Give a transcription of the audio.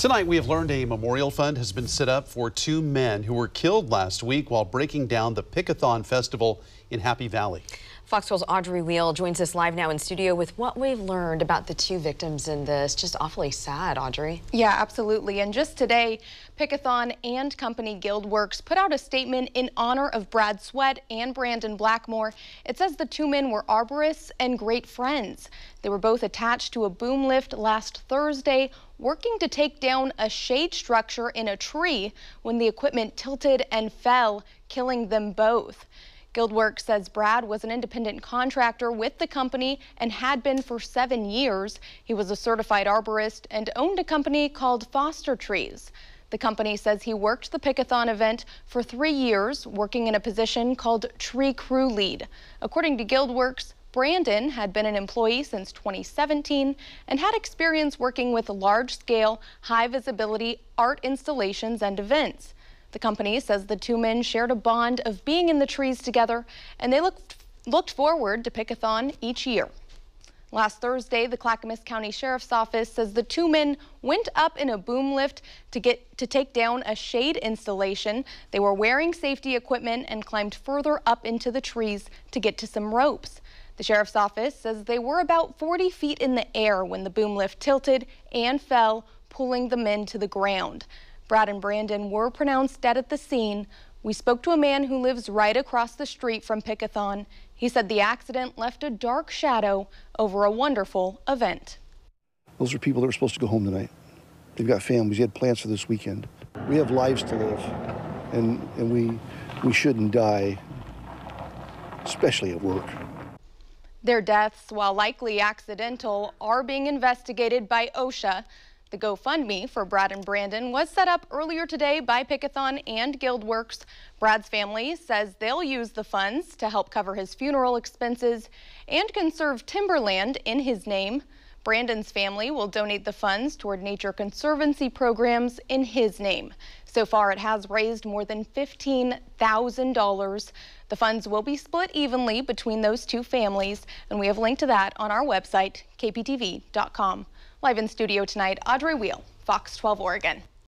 Tonight, we have learned a memorial fund has been set up for two men who were killed last week while breaking down the Pickathon Festival in Happy Valley. Fox 12's Audrey Wheel joins us live now in studio with what we've learned about the two victims in this. Just awfully sad, Audrey. Yeah, absolutely. And just today, Pickathon and company Guildworks put out a statement in honor of Brad Sweat and Brandon Blackmore. It says the two men were arborists and great friends. They were both attached to a boom lift last Thursday, working to take down a shade structure in a tree when the equipment tilted and fell, killing them both. Guildworks says Brad was an independent contractor with the company and had been for seven years. He was a certified arborist and owned a company called Foster Trees. The company says he worked the Pickathon event for three years, working in a position called Tree Crew Lead. According to Guildworks, Brandon had been an employee since 2017 and had experience working with large-scale, high-visibility art installations and events. The company says the two men shared a bond of being in the trees together, and they looked, looked forward to Pickathon each year. Last Thursday, the Clackamas County Sheriff's Office says the two men went up in a boom lift to get to take down a shade installation. They were wearing safety equipment and climbed further up into the trees to get to some ropes. The sheriff's office says they were about 40 feet in the air when the boom lift tilted and fell, pulling the men to the ground. Brad and Brandon were pronounced dead at the scene. We spoke to a man who lives right across the street from Pickathon. He said the accident left a dark shadow over a wonderful event. Those are people that were supposed to go home tonight. They've got families. They had plans for this weekend. We have lives to live, and, and we, we shouldn't die, especially at work. Their deaths, while likely accidental, are being investigated by OSHA. The GoFundMe for Brad and Brandon was set up earlier today by Pickathon and Guildworks. Brad's family says they'll use the funds to help cover his funeral expenses and conserve timberland in his name. Brandon's family will donate the funds toward Nature Conservancy programs in his name. So far, it has raised more than $15,000. The funds will be split evenly between those two families, and we have linked to that on our website, kptv.com. Live in studio tonight, Audrey Wheel, Fox 12 Oregon.